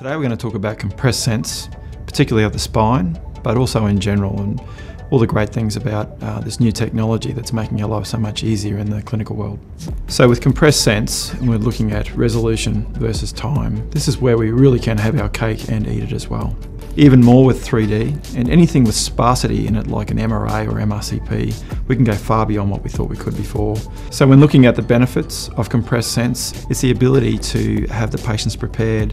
Today we're going to talk about compressed sense, particularly of the spine, but also in general, and all the great things about uh, this new technology that's making our life so much easier in the clinical world. So with compressed sense, and we're looking at resolution versus time, this is where we really can have our cake and eat it as well. Even more with 3D, and anything with sparsity in it like an MRA or MRCP, we can go far beyond what we thought we could before. So when looking at the benefits of compressed sense, it's the ability to have the patients prepared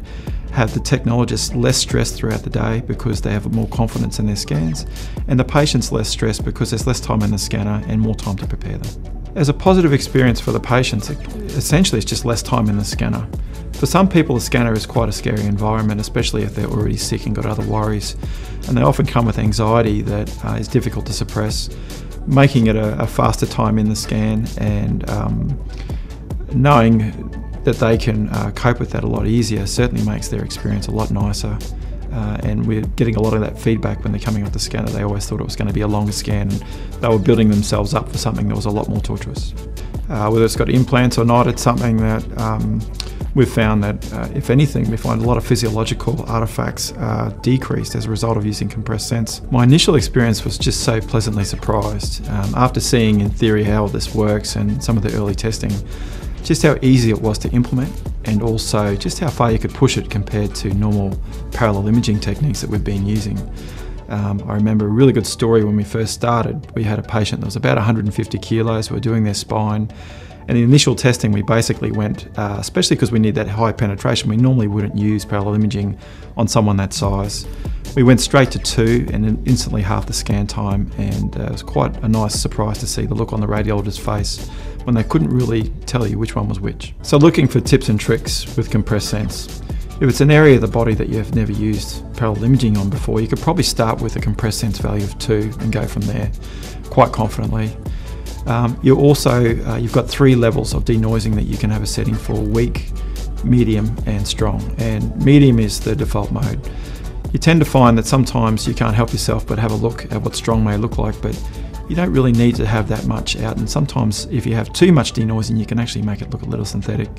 have the technologists less stressed throughout the day because they have more confidence in their scans, and the patients less stressed because there's less time in the scanner and more time to prepare them. As a positive experience for the patients, essentially it's just less time in the scanner. For some people, the scanner is quite a scary environment, especially if they're already sick and got other worries, and they often come with anxiety that uh, is difficult to suppress, making it a, a, faster time in the scan and um, knowing that they can uh, cope with that a lot easier certainly makes their experience a lot nicer. Uh, and we're getting a lot of that feedback when they're coming off the scanner. They always thought it was going to be a longer scan, and they were building themselves up for something that was a lot more tortuous. Uh, whether it's got implants or not, it's something that um, we've found that, uh, if anything, we find a lot of physiological artifacts are decreased as a result of using compressed sense. My initial experience was just so pleasantly surprised. Um, after seeing in theory how this works and some of the early testing, just how easy it was to implement and also just how far you could push it compared to normal parallel imaging techniques that we've been using. Um, I remember a really good story when we first started. We had a patient that was about 150 kilos, we were doing their spine, and in initial testing we basically went, uh, especially because we need that high penetration, we normally wouldn't use parallel imaging on someone that size. We went straight to two and instantly half the scan time and uh, it was quite a nice surprise to see the look on the radiologist's face when they couldn't really tell you which one was which. So looking for tips and tricks with compressed sense. If it's an area of the body that you've never used parallel imaging on before, you could probably start with a compressed sense value of 2 and go from there quite confidently. Um, you also, uh, you've got three levels of denoising that you can have a setting for weak, medium and strong. And medium is the default mode. You tend to find that sometimes you can't help yourself but have a look at what strong may look like, but you don't really need to have that much out. And sometimes, if you have too much denoising, you can actually make it look a little synthetic.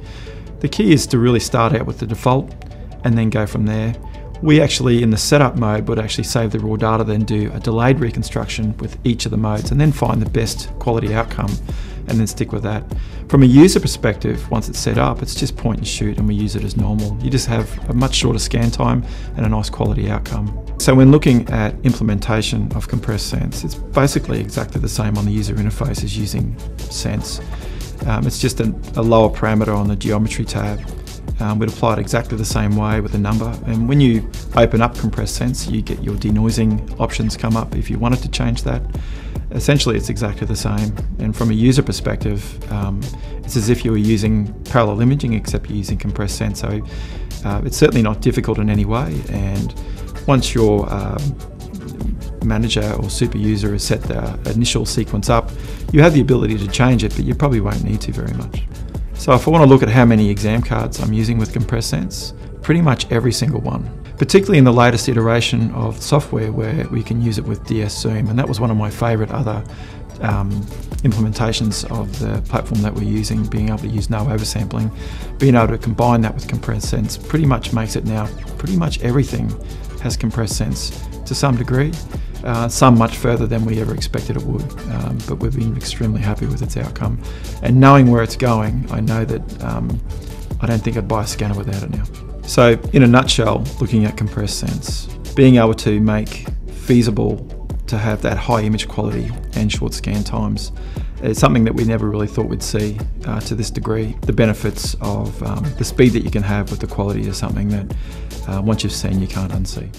The key is to really start out with the default and then go from there. We actually, in the setup mode, would actually save the raw data, then do a delayed reconstruction with each of the modes, and then find the best quality outcome and then stick with that. From a user perspective, once it's set up, it's just point and shoot and we use it as normal. You just have a much shorter scan time and a nice quality outcome. So when looking at implementation of compressed sense, it's basically exactly the same on the user interface as using sense. Um, it's just a, a, lower parameter on the geometry tab. Um, we'd apply it exactly the same way with a number. And when you open up compressed sense, you get your denoising options come up if you wanted to change that essentially it's exactly the same. And from a user perspective, um, it's as if you were using parallel imaging except you're using compressed sense. So uh, it's certainly not difficult in any way. And once your um, manager or super user has set the initial sequence up, you have the ability to change it, but you probably won't need to very much. So if I want to look at how many exam cards I'm using with compressed sense, pretty much every single one particularly in the latest iteration of software where we can use it with DS Zoom. And that was one of my favourite other um, implementations of the platform that we're using, being able to use no oversampling, being able to combine that with compressed sense pretty much makes it now pretty much everything has compressed sense to some degree. Uh, some much further than we ever expected it would, um, but we've been extremely happy with its outcome. And knowing where it's going, I know that um, I don't think I'd buy a scanner without it now. So, in a nutshell, looking at compressed sense, being able to make feasible to have that high image quality and short scan times is something that we never really thought we'd see uh, to this degree. The benefits of um, the speed that you can have with the quality is something that uh, once you've seen, you can't unsee.